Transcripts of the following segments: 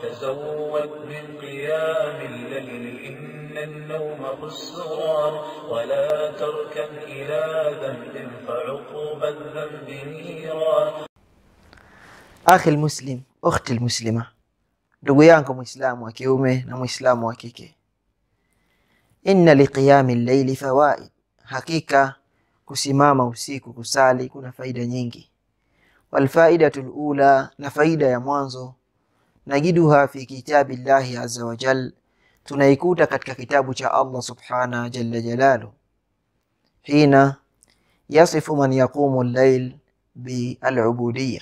تزود من قيام الليل إن النوم خسران ولا تركن إلى ذنب فعقوب الذنب نيران Akhi almuslim, ukhti almuslima, ndugu yangu mwislamu wa kiume na mwislamu wa kike, inna liqiyami llaili fawaid, hakika kusimama usiku kusali kuna faida nyingi. Walfaidatu lula, na faida ya mwanzo, نجدها في كتاب الله عز وجل. تنيكوتا كتك كتاب شاء الله سبحانه جل جلاله. حين يصف من يقوم الليل بالعبودية.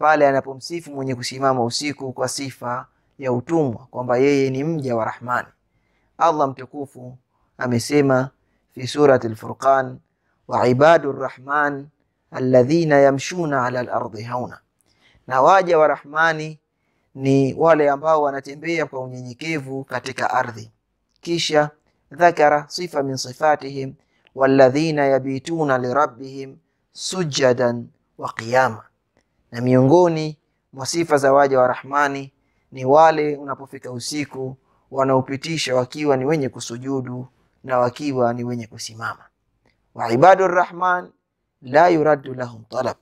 قال أنا بمسيف من يكسيما موسيك وصفة يوتوم كما يين مجا ورحمن. الله متكوف أمسيما في سورة الفرقان. وعباد الرحمن الذين يمشون على الأرض هونا. نواجه ورحماني ni wale ambao wanatembea kwa unyenyekevu katika ardhi. Kisha dhakara sifa min sifatihim walladhina yabituna lirabbihim sujadan wa qiyama na miongoni mwa sifa za waja wa Rahmani ni wale unapofika usiku wanaopitisha wakiwa ni wenye kusujudu na wakiwa ni wenye kusimama. Wa ibadu rahman la yuraddu lahum talab,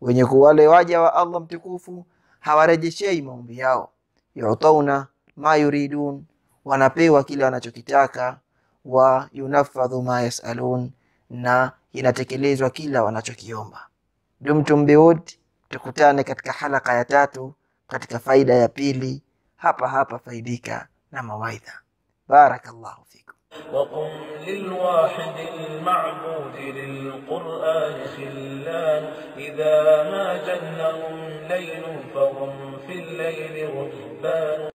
wenye kuwale waja wa Allah mtukufu hawarejeshei maombi yao. Yutauna ma yuridun, wanapewa kile wanachokitaka. Wa yunafadhu ma yasalun, na inatekelezwa kila wanachokiomba. Dumtum biud, tukutane katika halaka ya tatu katika faida ya pili hapa hapa faidika na mawaidha barakallahu fikum وقم للواحد المعبود للقرآن خلان. إذا ما جنهم ليل فهم في الليل رهبان